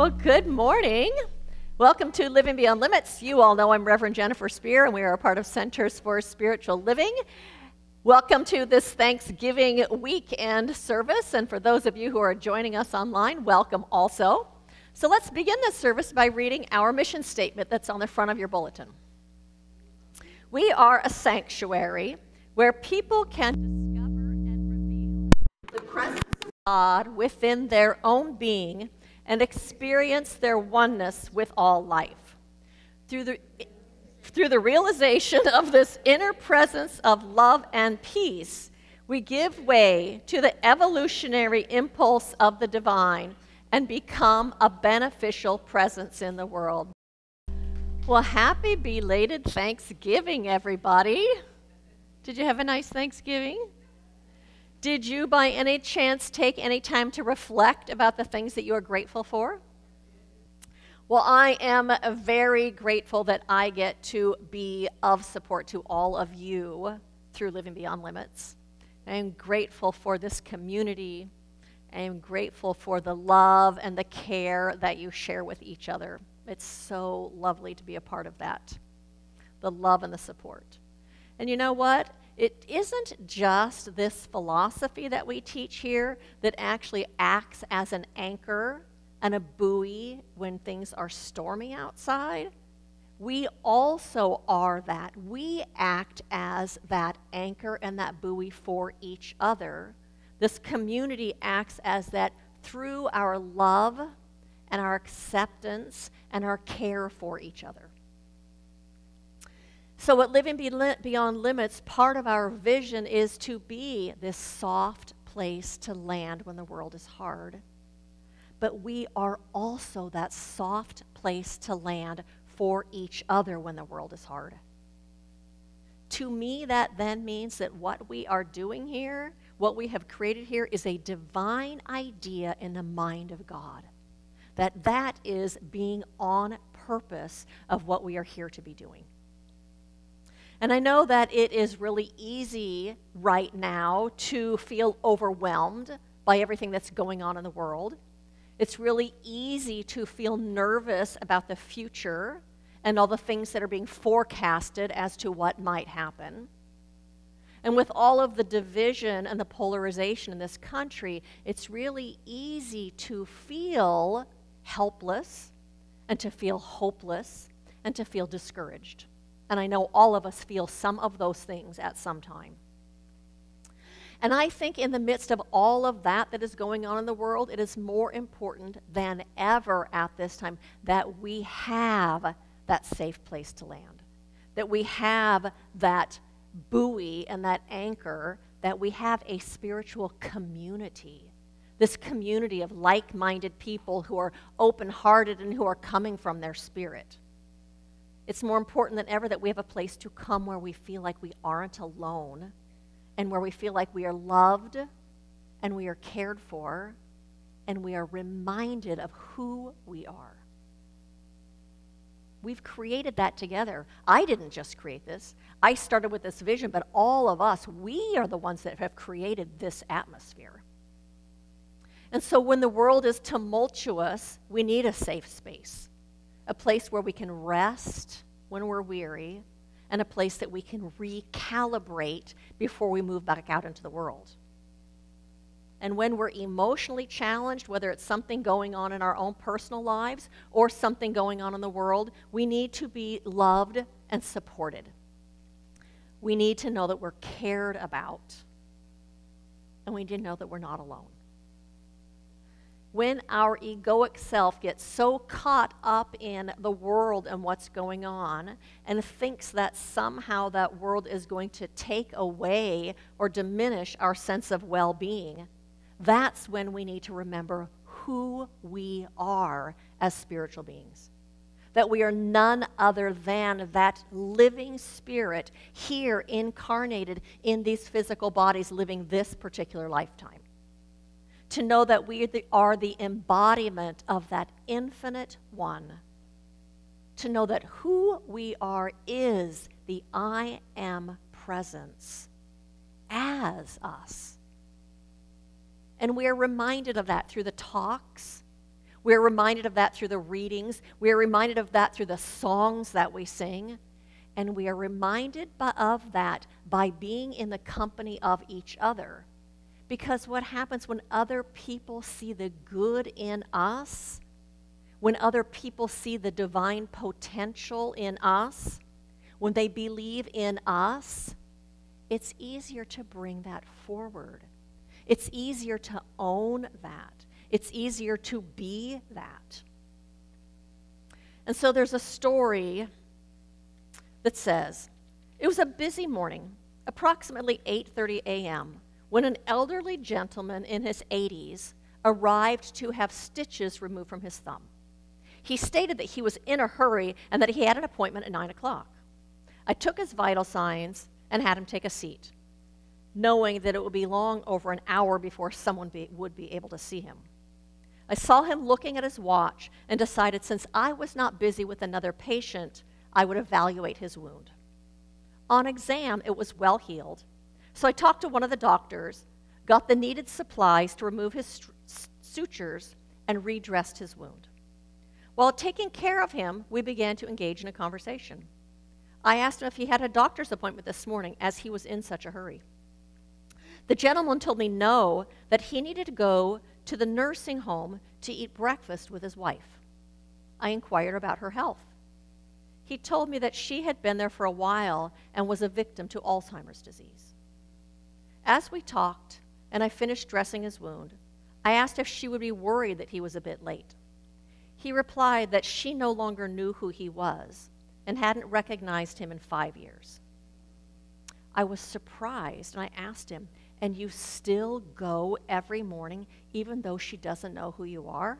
Well, good morning. Welcome to Living Beyond Limits. You all know I'm Reverend Jennifer Spear, and we are a part of Centers for Spiritual Living. Welcome to this Thanksgiving weekend service, and for those of you who are joining us online, welcome also. So let's begin this service by reading our mission statement that's on the front of your bulletin. We are a sanctuary where people can discover and reveal the presence of God within their own being and experience their oneness with all life. Through the, through the realization of this inner presence of love and peace, we give way to the evolutionary impulse of the divine and become a beneficial presence in the world. Well, happy belated Thanksgiving, everybody. Did you have a nice Thanksgiving? Did you, by any chance, take any time to reflect about the things that you are grateful for? Well, I am very grateful that I get to be of support to all of you through Living Beyond Limits. I am grateful for this community. I am grateful for the love and the care that you share with each other. It's so lovely to be a part of that. The love and the support. And you know what? It isn't just this philosophy that we teach here that actually acts as an anchor and a buoy when things are stormy outside. We also are that. We act as that anchor and that buoy for each other. This community acts as that through our love and our acceptance and our care for each other. So, at Living Beyond Limits, part of our vision is to be this soft place to land when the world is hard. But we are also that soft place to land for each other when the world is hard. To me, that then means that what we are doing here, what we have created here, is a divine idea in the mind of God. That that is being on purpose of what we are here to be doing. And I know that it is really easy right now to feel overwhelmed by everything that's going on in the world. It's really easy to feel nervous about the future and all the things that are being forecasted as to what might happen. And with all of the division and the polarization in this country, it's really easy to feel helpless and to feel hopeless and to feel discouraged. And I know all of us feel some of those things at some time. And I think in the midst of all of that that is going on in the world, it is more important than ever at this time that we have that safe place to land, that we have that buoy and that anchor, that we have a spiritual community. This community of like minded people who are open hearted and who are coming from their spirit. It's more important than ever that we have a place to come where we feel like we aren't alone and where we feel like we are loved and we are cared for and we are reminded of who we are. We've created that together. I didn't just create this. I started with this vision, but all of us, we are the ones that have created this atmosphere. And so when the world is tumultuous, we need a safe space a place where we can rest when we're weary, and a place that we can recalibrate before we move back out into the world. And when we're emotionally challenged, whether it's something going on in our own personal lives or something going on in the world, we need to be loved and supported. We need to know that we're cared about. And we need to know that we're not alone when our egoic self gets so caught up in the world and what's going on and thinks that somehow that world is going to take away or diminish our sense of well being, that's when we need to remember who we are as spiritual beings. That we are none other than that living spirit here incarnated in these physical bodies living this particular lifetime to know that we are the embodiment of that infinite one. To know that who we are is the I am presence as us. And we are reminded of that through the talks. We're reminded of that through the readings. We are reminded of that through the songs that we sing. And we are reminded by, of that by being in the company of each other. Because what happens when other people see the good in us, when other people see the divine potential in us, when they believe in us, it's easier to bring that forward. It's easier to own that. It's easier to be that. And so there's a story that says, it was a busy morning, approximately 8:30 a.m when an elderly gentleman in his 80s arrived to have stitches removed from his thumb. He stated that he was in a hurry and that he had an appointment at 9 o'clock. I took his vital signs and had him take a seat, knowing that it would be long over an hour before someone be, would be able to see him. I saw him looking at his watch and decided since I was not busy with another patient, I would evaluate his wound. On exam, it was well healed so I talked to one of the doctors, got the needed supplies to remove his sutures, and redressed his wound. While taking care of him, we began to engage in a conversation. I asked him if he had a doctor's appointment this morning, as he was in such a hurry. The gentleman told me no, that he needed to go to the nursing home to eat breakfast with his wife. I inquired about her health. He told me that she had been there for a while and was a victim to Alzheimer's disease. As we talked and I finished dressing his wound, I asked if she would be worried that he was a bit late. He replied that she no longer knew who he was and hadn't recognized him in five years. I was surprised and I asked him, And you still go every morning even though she doesn't know who you are?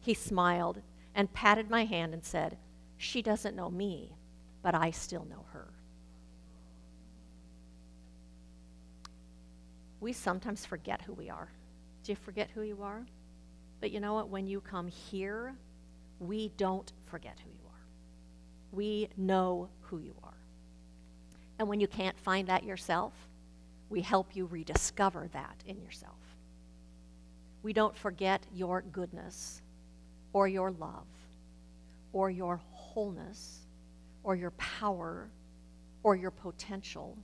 He smiled and patted my hand and said, She doesn't know me, but I still know her. We sometimes forget who we are. Do you forget who you are? But you know what? When you come here, we don't forget who you are. We know who you are. And when you can't find that yourself, we help you rediscover that in yourself. We don't forget your goodness or your love or your wholeness or your power or your potential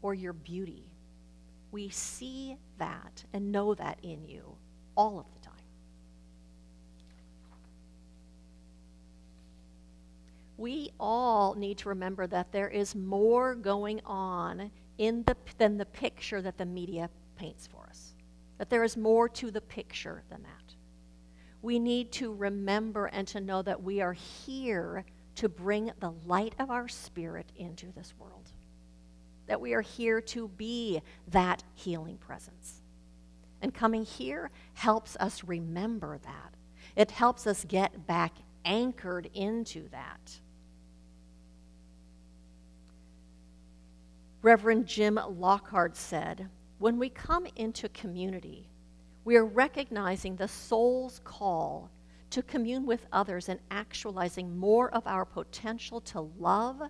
or your beauty we see that and know that in you all of the time. We all need to remember that there is more going on in the, than the picture that the media paints for us, that there is more to the picture than that. We need to remember and to know that we are here to bring the light of our spirit into this world that we are here to be that healing presence. And coming here helps us remember that. It helps us get back anchored into that. Reverend Jim Lockard said, When we come into community, we are recognizing the soul's call to commune with others and actualizing more of our potential to love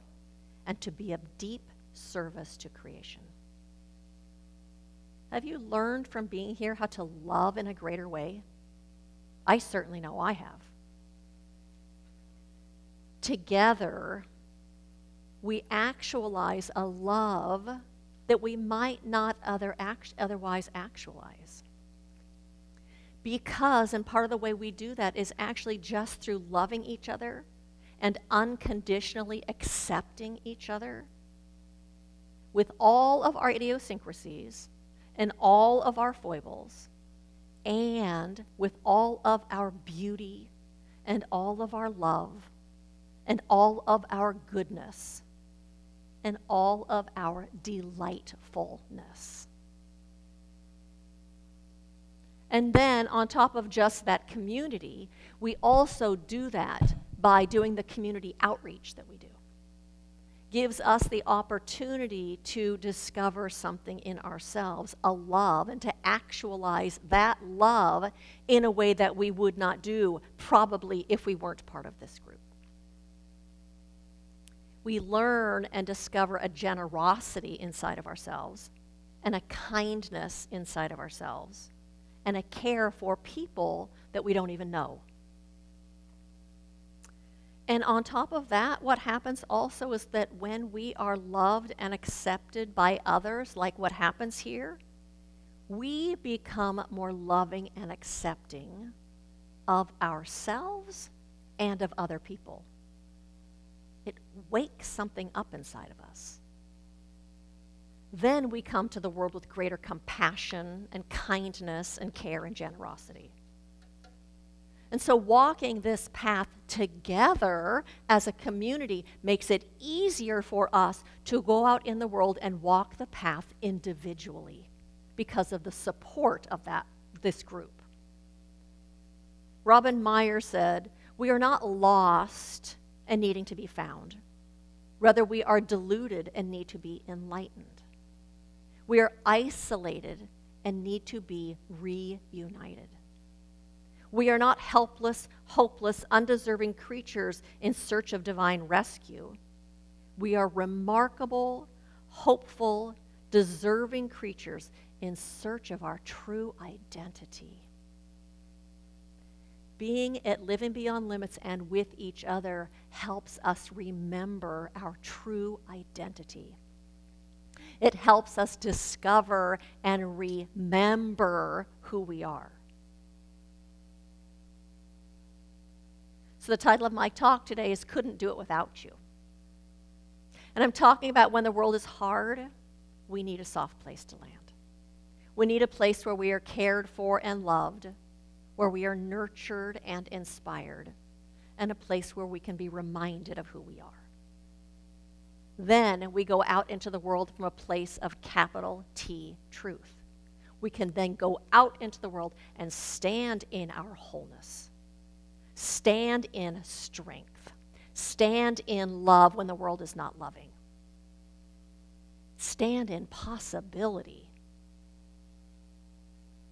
and to be of deep service to creation. Have you learned from being here how to love in a greater way? I certainly know I have. Together, we actualize a love that we might not other act, otherwise actualize. Because, and part of the way we do that is actually just through loving each other and unconditionally accepting each other with all of our idiosyncrasies and all of our foibles, and with all of our beauty and all of our love and all of our goodness and all of our delightfulness. And then, on top of just that community, we also do that by doing the community outreach that we do gives us the opportunity to discover something in ourselves, a love, and to actualize that love in a way that we would not do probably if we weren't part of this group. We learn and discover a generosity inside of ourselves and a kindness inside of ourselves and a care for people that we don't even know. And on top of that, what happens also is that when we are loved and accepted by others, like what happens here, we become more loving and accepting of ourselves and of other people. It wakes something up inside of us. Then we come to the world with greater compassion and kindness and care and generosity. And so, walking this path together as a community makes it easier for us to go out in the world and walk the path individually because of the support of that, this group. Robin Meyer said, We are not lost and needing to be found. Rather, we are deluded and need to be enlightened. We are isolated and need to be reunited. We are not helpless, hopeless, undeserving creatures in search of divine rescue. We are remarkable, hopeful, deserving creatures in search of our true identity. Being at Living Beyond Limits and with each other helps us remember our true identity. It helps us discover and remember who we are. So, the title of my talk today is Couldn't Do It Without You. And I'm talking about when the world is hard, we need a soft place to land. We need a place where we are cared for and loved, where we are nurtured and inspired, and a place where we can be reminded of who we are. Then we go out into the world from a place of capital T truth. We can then go out into the world and stand in our wholeness Stand in strength. Stand in love when the world is not loving. Stand in possibility.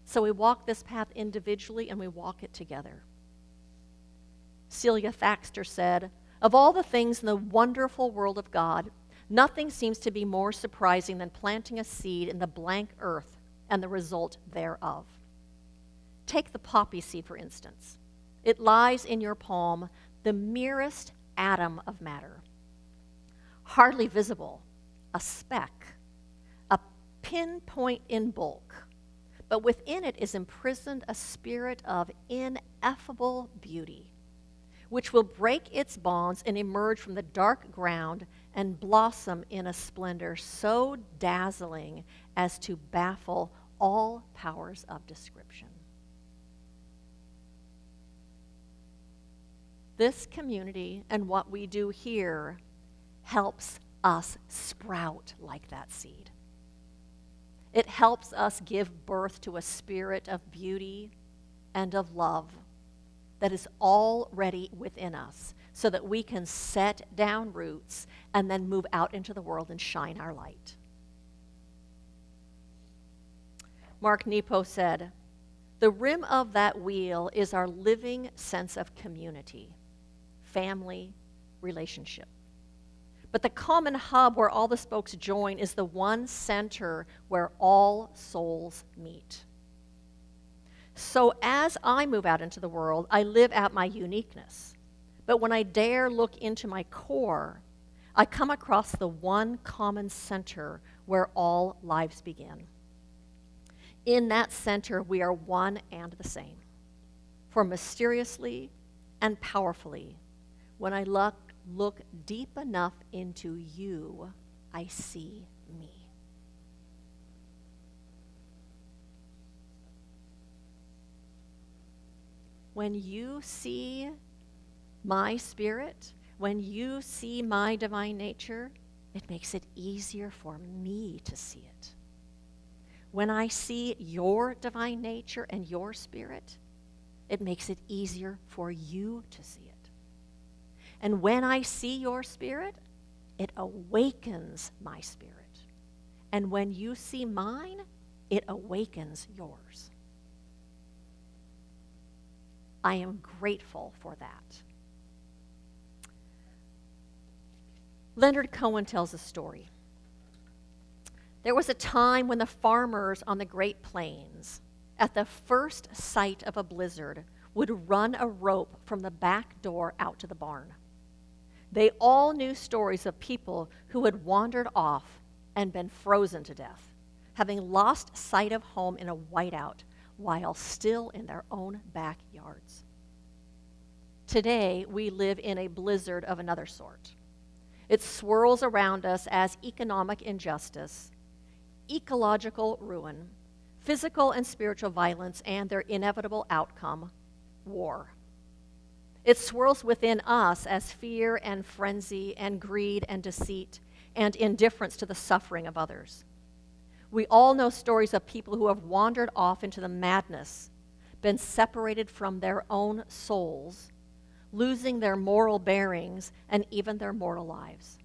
So we walk this path individually and we walk it together. Celia Thaxter said, Of all the things in the wonderful world of God, nothing seems to be more surprising than planting a seed in the blank earth and the result thereof. Take the poppy seed, for instance. It lies in your palm, the merest atom of matter. Hardly visible, a speck, a pinpoint in bulk. But within it is imprisoned a spirit of ineffable beauty, which will break its bonds and emerge from the dark ground and blossom in a splendor so dazzling as to baffle all powers of description. This community and what we do here helps us sprout like that seed. It helps us give birth to a spirit of beauty and of love that is already within us so that we can set down roots and then move out into the world and shine our light. Mark Nepo said, The rim of that wheel is our living sense of community family relationship. But the common hub where all the spokes join is the one center where all souls meet. So as I move out into the world, I live out my uniqueness. But when I dare look into my core, I come across the one common center where all lives begin. In that center, we are one and the same. For mysteriously and powerfully, when I look, look deep enough into you, I see me. When you see my spirit, when you see my divine nature, it makes it easier for me to see it. When I see your divine nature and your spirit, it makes it easier for you to see it. And when I see your spirit, it awakens my spirit. And when you see mine, it awakens yours. I am grateful for that. Leonard Cohen tells a story. There was a time when the farmers on the Great Plains, at the first sight of a blizzard, would run a rope from the back door out to the barn. They all knew stories of people who had wandered off and been frozen to death, having lost sight of home in a whiteout while still in their own backyards. Today, we live in a blizzard of another sort. It swirls around us as economic injustice, ecological ruin, physical and spiritual violence, and their inevitable outcome war. It swirls within us as fear and frenzy and greed and deceit and indifference to the suffering of others. We all know stories of people who have wandered off into the madness, been separated from their own souls, losing their moral bearings and even their mortal lives.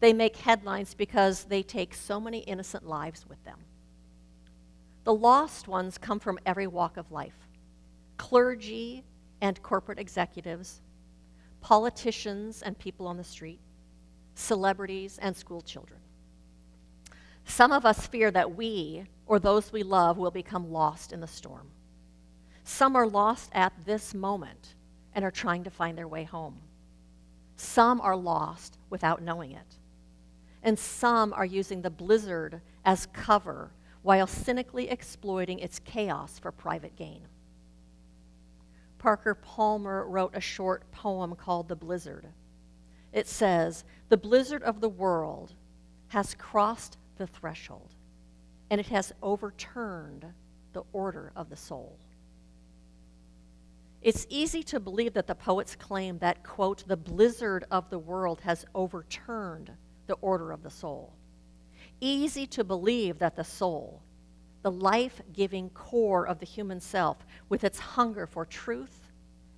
They make headlines because they take so many innocent lives with them. The lost ones come from every walk of life clergy and corporate executives, politicians and people on the street, celebrities and school children. Some of us fear that we or those we love will become lost in the storm. Some are lost at this moment and are trying to find their way home. Some are lost without knowing it. And some are using the blizzard as cover while cynically exploiting its chaos for private gain. Parker Palmer wrote a short poem called The Blizzard. It says, The blizzard of the world has crossed the threshold, and it has overturned the order of the soul. It's easy to believe that the poets claim that, quote, the blizzard of the world has overturned the order of the soul. Easy to believe that the soul, the life giving core of the human self, with its hunger for truth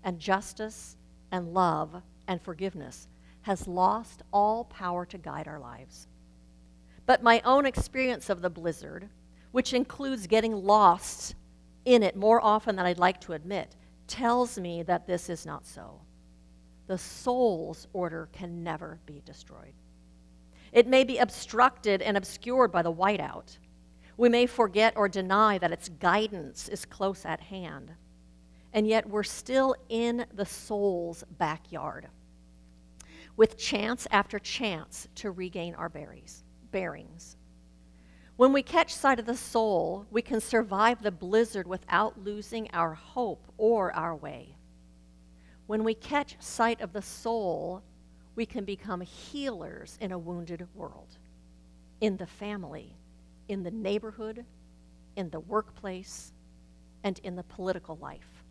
and justice and love and forgiveness, has lost all power to guide our lives. But my own experience of the blizzard, which includes getting lost in it more often than I'd like to admit, tells me that this is not so. The soul's order can never be destroyed. It may be obstructed and obscured by the whiteout. We may forget or deny that its guidance is close at hand. And yet we're still in the soul's backyard with chance after chance to regain our berries bearings. When we catch sight of the soul, we can survive the blizzard without losing our hope or our way. When we catch sight of the soul, we can become healers in a wounded world, in the family, in the neighborhood, in the workplace, and in the political life,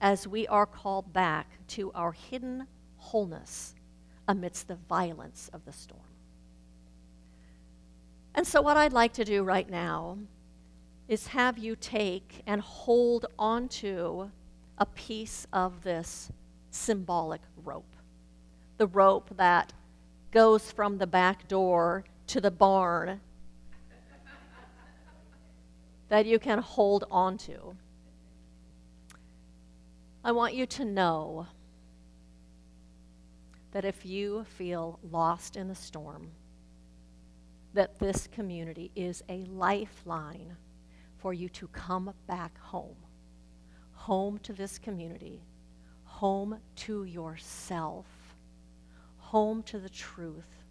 as we are called back to our hidden wholeness amidst the violence of the storm. And so, what I'd like to do right now is have you take and hold onto a piece of this symbolic rope. The rope that goes from the back door to the barn that you can hold onto. I want you to know that if you feel lost in the storm, that this community is a lifeline for you to come back home. Home to this community, home to yourself, home to the truth,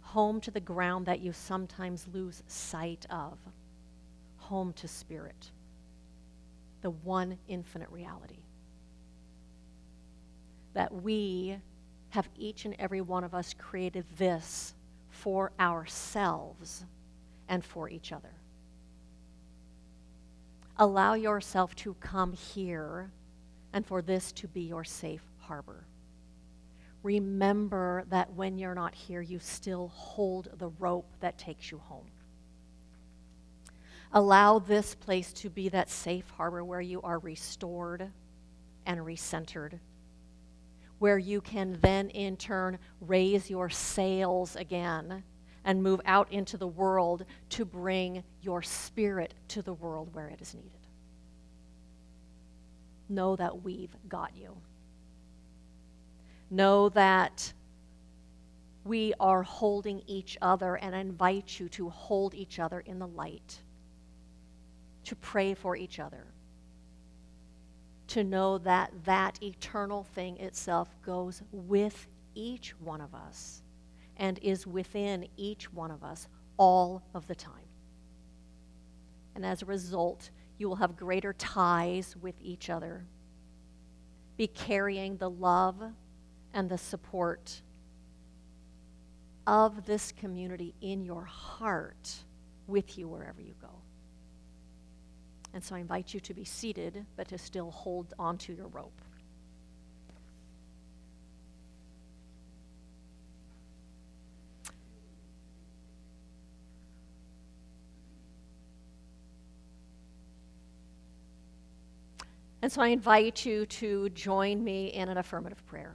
home to the ground that you sometimes lose sight of, home to spirit, the one infinite reality. That we have each and every one of us created this for ourselves and for each other. Allow yourself to come here and for this to be your safe harbor. Remember that when you're not here, you still hold the rope that takes you home. Allow this place to be that safe harbor where you are restored and recentered where you can then in turn raise your sails again and move out into the world to bring your spirit to the world where it is needed. Know that we've got you. Know that we are holding each other and invite you to hold each other in the light. To pray for each other, to know that that eternal thing itself goes with each one of us and is within each one of us all of the time. And as a result, you will have greater ties with each other. Be carrying the love and the support of this community in your heart with you wherever you go. And so I invite you to be seated, but to still hold onto your rope. And so I invite you to join me in an affirmative prayer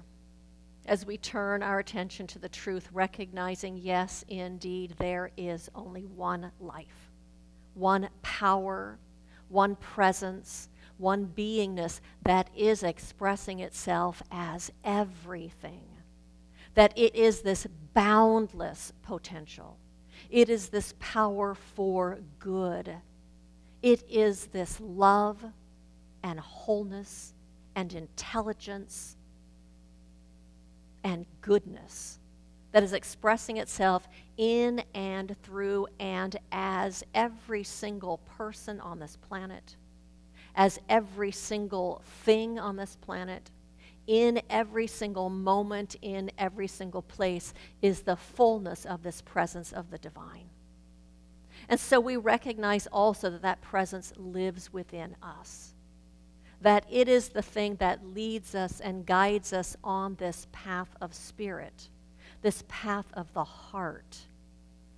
as we turn our attention to the truth, recognizing, yes, indeed, there is only one life, one power, one presence, one beingness that is expressing itself as everything. That it is this boundless potential. It is this power for good. It is this love and wholeness and intelligence and goodness that is expressing itself in and through and as every single person on this planet, as every single thing on this planet, in every single moment, in every single place, is the fullness of this presence of the divine. And so we recognize also that that presence lives within us that it is the thing that leads us and guides us on this path of spirit, this path of the heart,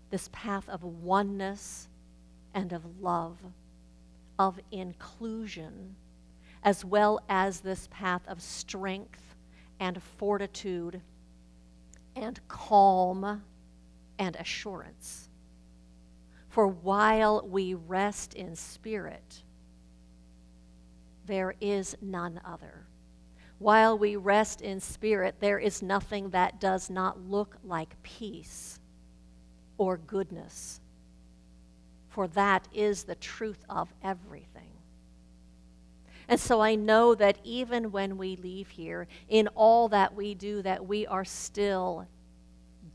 this path of oneness and of love, of inclusion, as well as this path of strength and fortitude and calm and assurance. For while we rest in spirit, there is none other. While we rest in spirit, there is nothing that does not look like peace or goodness, for that is the truth of everything. And so I know that even when we leave here, in all that we do, that we are still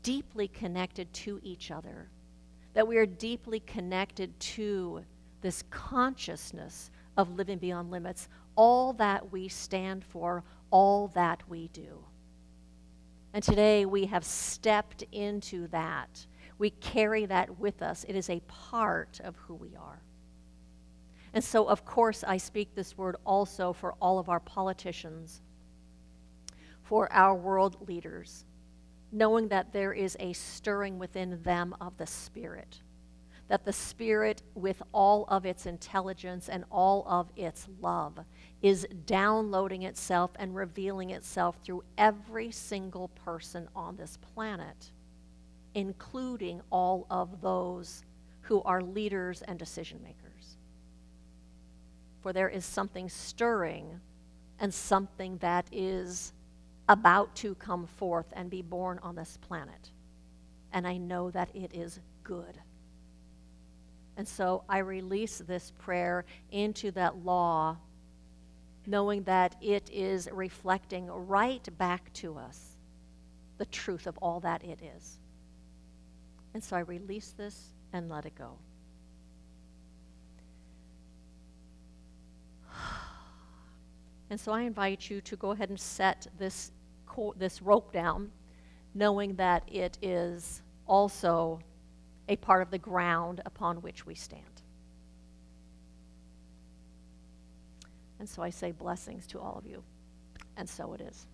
deeply connected to each other, that we are deeply connected to this consciousness of living beyond limits, all that we stand for, all that we do. And today we have stepped into that. We carry that with us. It is a part of who we are. And so, of course, I speak this word also for all of our politicians, for our world leaders, knowing that there is a stirring within them of the Spirit that the Spirit, with all of its intelligence and all of its love, is downloading itself and revealing itself through every single person on this planet, including all of those who are leaders and decision makers. For there is something stirring and something that is about to come forth and be born on this planet. And I know that it is good. And so I release this prayer into that law, knowing that it is reflecting right back to us the truth of all that it is. And so I release this and let it go. And so I invite you to go ahead and set this, this rope down, knowing that it is also a part of the ground upon which we stand. And so I say blessings to all of you. And so it is.